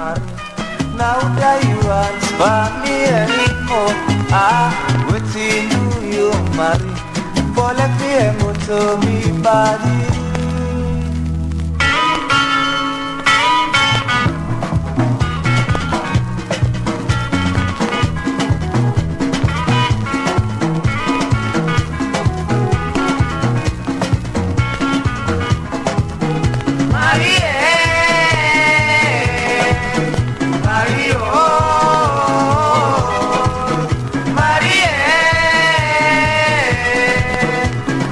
Now that you aren't for me anymore I will see you again. For let me mucho me body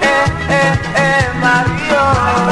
eh, eh, eh, Mario.